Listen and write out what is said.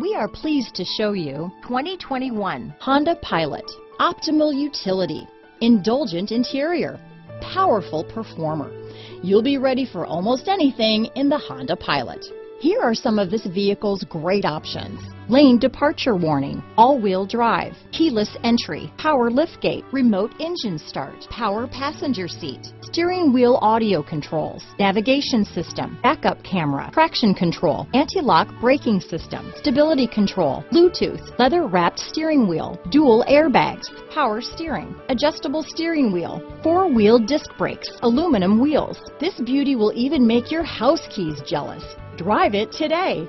We are pleased to show you 2021 Honda Pilot. Optimal utility, indulgent interior, powerful performer. You'll be ready for almost anything in the Honda Pilot. Here are some of this vehicle's great options. Lane departure warning, all-wheel drive, keyless entry, power liftgate, remote engine start, power passenger seat, steering wheel audio controls, navigation system, backup camera, traction control, anti-lock braking system, stability control, Bluetooth, leather wrapped steering wheel, dual airbags, power steering, adjustable steering wheel, four-wheel disc brakes, aluminum wheels. This beauty will even make your house keys jealous. Drive it today.